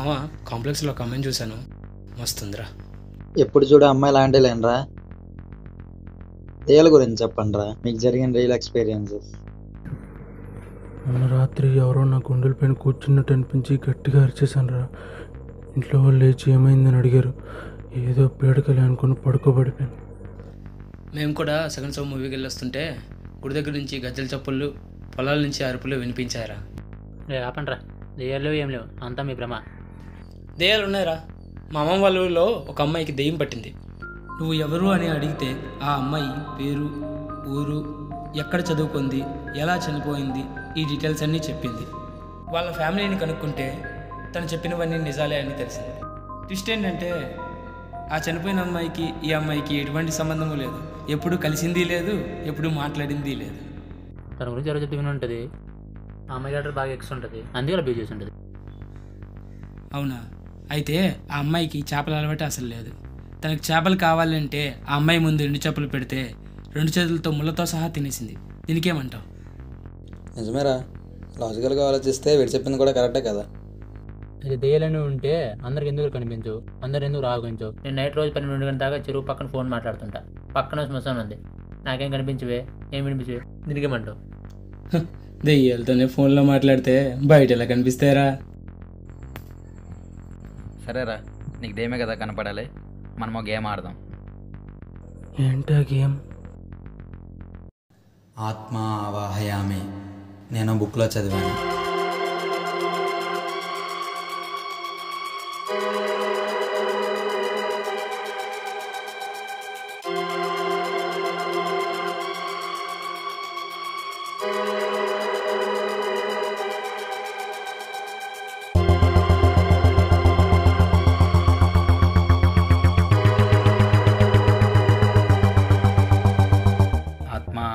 మామ కాంప్లెక్స్లో ఒక అమ్మాయిని చూశాను. మస్తుందిరా. ఎప్పుడు చూడు అమ్మాయి లాంటి లేనరా. దయ్యాల గురించి చెప్పండి రా మీకు జరిగిన రియల్ ఎక్స్పీరియన్సెస్ మొన్న రాత్రి ఎవరో నా గుండెల పైన కూర్చున్నట్టు అనిపించి గట్టిగా అరిచేశాను రా ఇంట్లో వాళ్ళు లేచి ఏమైందని అడిగారు. ఏదో పీడకలే అనుకుని పడుకోబడిపోయాను. మేము కూడా సెకండ్ షో మూవీకి వెళ్ళి వస్తుంటే గుడి దగ్గర నుంచి గజ్జల చప్పుళ్ళు పొలాల నుంచి అరుపులు వినిపించారా రే ఆపండ్రా. దెయ్యాలు ఏం లేవు. అంతా మీ భ్రమ. దెయ్యాలు ఉన్నాయిరా. మా అమ్మమ్మ వాళ్ళ ఊళ్ళో ఒక అమ్మాయికి దెయ్యం పట్టింది. నువ్వు ఎవరు అని అడిగితే ఆ అమ్మాయి పేరు ఊరు ఎక్కడ చదువుకుంది ఎలా చనిపోయింది ఈ డీటెయిల్స్ అన్నీ చెప్పింది. వాళ్ళ ఫ్యామిలీని కనుక్కుంటే తను చెప్పినవన్నీ నిజాలే అని తెలిసింది. ట్విస్ట్ ఏంటంటే ఆ చనిపోయిన అమ్మాయికి ఈ అమ్మాయికి ఎటువంటి సంబంధము లేదు. ఎప్పుడు కలిసింది లేదు ఎప్పుడు మాట్లాడింది లేదు. తన గురించి ఎవరో చెప్పి ఉంటుంది ఆ అమ్మాయి గట్రా బాగా ఎక్స్ ఉంటుంది. అందుకే అలా చేసి ఉంటుంది. అవునా? అయితే ఆ అమ్మాయికి చేపల అలవాటు అసలు లేదు. తనకు చేపలు కావాలంటే ఆ అమ్మాయి ముందు రెండు చేపలు పెడితే రెండు చేతులతో ముళ్ళతో సహా తినేసింది. దీనికేమంటావు? నిజమేరా. లాజికల్గా ఆలోచిస్తే వీడు చెప్పింది కూడా కరెక్టే కదా. ఇది దెయ్యాలని ఉంటే అందరికి ఎందుకు కనిపించు? అందరు ఎందుకు రాగించు? నేను నైట్ రోజు పన్నెండు గంటల దాకా చెరువు పక్కన ఫోన్ మాట్లాడుతుంటా. పక్కన శ్మశానం ఉంది. నాకేం కనిపించవే? ఏం వినిపించవే? దీనికేమంటావు? దెయ్యాలతోనే ఫోన్లో మాట్లాడితే బయట ఎలా కనిపిస్తారా సరేరా నీకు దేమే కదా కనపడాలి. మనం ఒక గేమ్ ఆడదాం. ఏంటా గేమ్? ఆత్మ ఆవాహయామి. నేను బుక్లో చదివాను.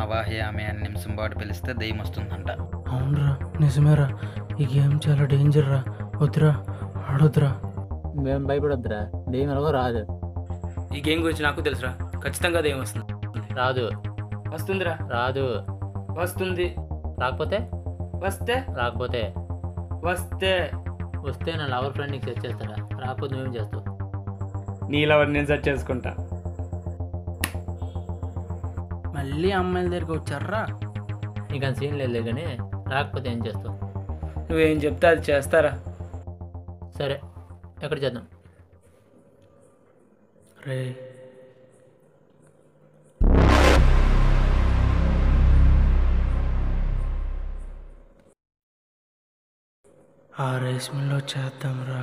ఆవాహయామి అని నిమిషం పాటు పిలిస్తే దెయ్యం వస్తుందంట. అవునరా నిజమేరా. ఈ గేమ్ చాలా డేంజర్ రా. వద్దురా ఆడొద్దురా. మేము భయపడొద్దురా. దెయ్యం ఎలాగో రాదు. ఈ గేమ్ గురించి నాకు తెలుసురా. ఖచ్చితంగా దెయ్యం వస్తుంది. రాదు. వస్తుందిరా. రాదు. వస్తుంది. రాకపోతే? వస్తే? రాకపోతే? వస్తే. వస్తే నా లవర్ ఫ్రెండ్ నీకు సెట్ చేస్తాడా రాకపోతే నువ్వేం చేస్తావు? నీలో నేను సెట్ చేసుకుంటా. మళ్ళీ అమ్మాయిల దగ్గరికి వచ్చారా? నీకు అంత సీన్ లేదు కానీ రాకపోతే ఏం చేస్తావు? నువ్వేం చెప్తే అది చేస్తారా? సరే ఎక్కడ చేద్దాం? రే. ఆ రైస్ మిల్లో చేద్దాంరా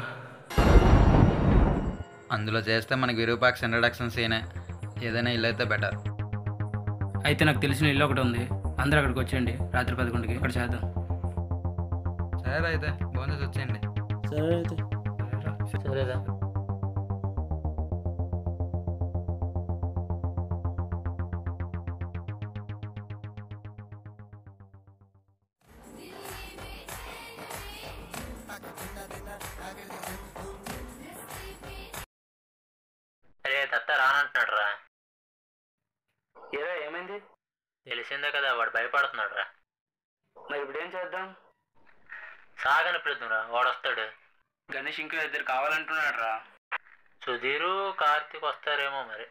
అందులో చేస్తే మనకి విరూపాక్ష ఇంట్రడక్షన్ సీనే ఏదైనా ఇల్లు అయితే బెటర్ అయితే నాకు తెలిసిన ఇల్లు ఒకటి ఉంది. అందరూ అక్కడికి వచ్చేయండి. రాత్రి పదకొండుకి ఇక్కడ చేద్దాం. సరే అయితే బోనస్ వచ్చేయండి సరే అయితే. సరేరా అరే దత్త రానంటున్నాడు రా. తెలిసిందే కదా వాడు భయపడుతున్నాడు రా మరి ఇప్పుడు ఏం చేద్దాం? సాగని ప్రయత్నం రా వాడు వస్తాడు గణేష్ ఇంకా ఇద్దరు కావాలంటున్నాడు రా సుధీరు కార్తీక్ వస్తారేమో మరి.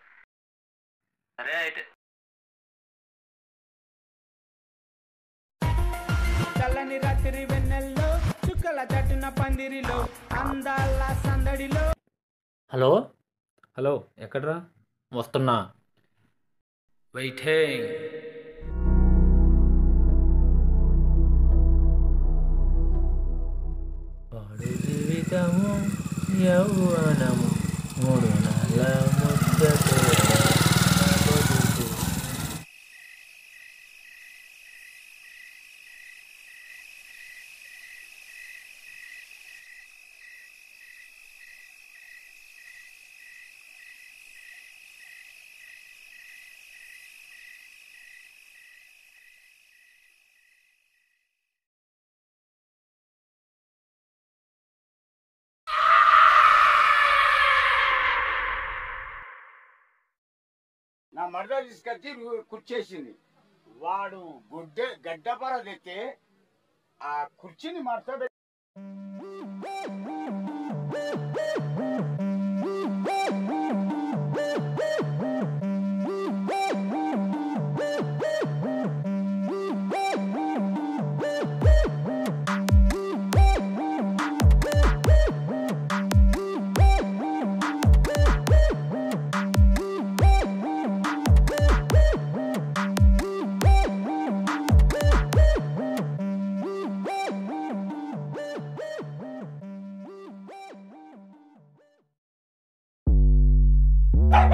సరే అయితే. చల్లని రాత్రి వెన్నెల్లో చుక్కల చట్టున పందిరిలో అందాల సందడిలో. హలో? హలో ఎక్కడ్రా? వస్తున్నా. Waiting kamu ya wa namu murna నా మరద తీసుకొచ్చి కుర్చేసింది. వాడు గుడ్డ గడ్డపర తెస్తే ఆ కుర్చీని మడత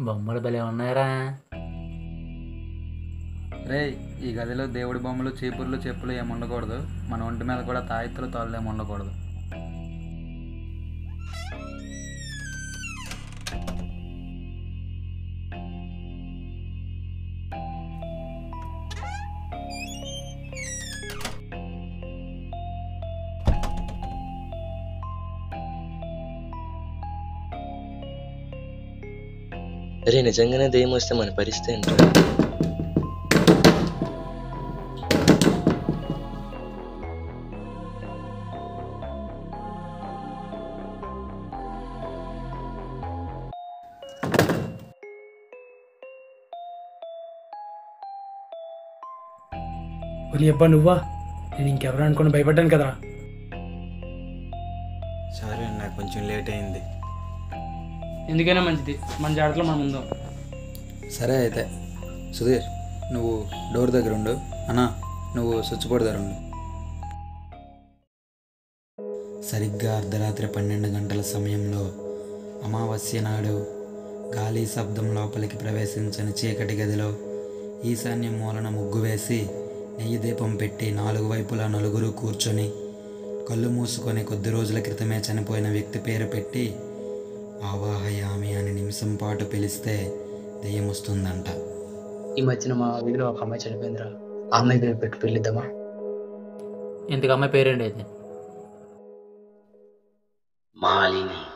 బొమ్మలు భలే ఉన్నాయరా. రే ఈ గదిలో దేవుడి బొమ్మలు చీపుర్లు చెప్పులు ఏమి ఉండకూడదు మన ఒంటి మీద కూడా తాయెత్తులు తాళ్ళు ఏమి ఉండకూడదు అరే నిజంగానే దెయ్యం వస్తే మన పరిస్థితి ఏంట్రా నీ అబ్బా నువ్వా? నేను ఇంకెవరు అనుకుని భయపడ్డాను కదరా. సారీ నాకు కొంచెం లేట్ అయింది. ఎందుకైనా మంచిది. మన జాగ్రత్తలో మనం ఉందాం. సరే అయితే సుధీర్ నువ్వు డోర్ దగ్గర ఉండు. అన్నా నువ్వు స్విచ్ బోర్డ్ దగ్గర ఉండు. సరిగ్గా అర్ధరాత్రి పన్నెండు గంటల సమయంలో అమావాస్య నాడు గాలి శబ్దం లోపలికి ప్రవేశించని చీకటి గదిలో ఈశాన్య మూలన ముగ్గు వేసి నెయ్యి దీపం పెట్టి నాలుగు వైపులా నలుగురు కూర్చొని కళ్ళు మూసుకొని కొద్ది రోజుల క్రితమే చనిపోయిన వ్యక్తి పేరు పెట్టి ఆవాహయామి అని నిమిషం పాటు పిలిస్తే దెయ్యం వస్తుందంట ఈ మధ్యన మా వీధిలో ఒక అమ్మాయి చనిపోయిందిరా. ఆ అమ్మాయి పేరు పెట్టి పెళ్ళిద్దామా? ఇంతకు అమ్మాయి పేరేంటి అయితే? మాలిని మాలిని.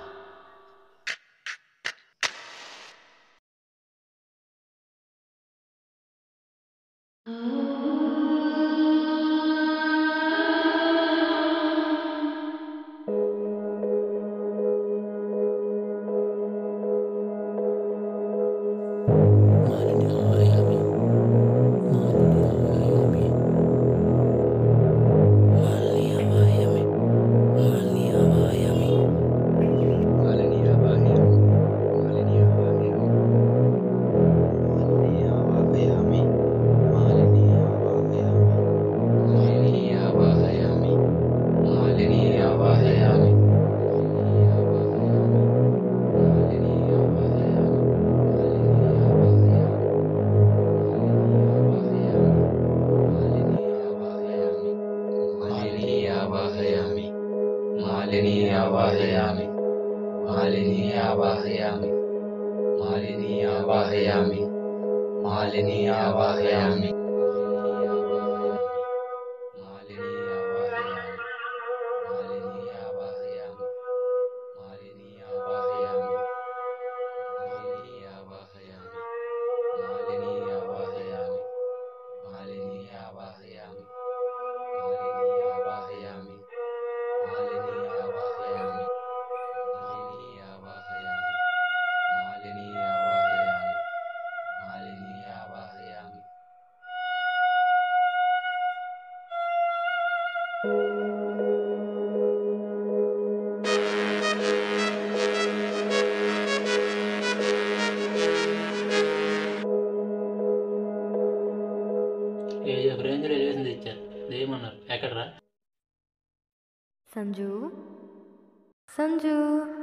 మాలిని ఆవాహయామి మాలిని ఆవాహయామి మాలిని ఆవాహయామి ఏదో రేంజ్లో వేసింది ఇచ్చారు ఏమన్నారు? ఎక్కడరా? సంజు? సంజు?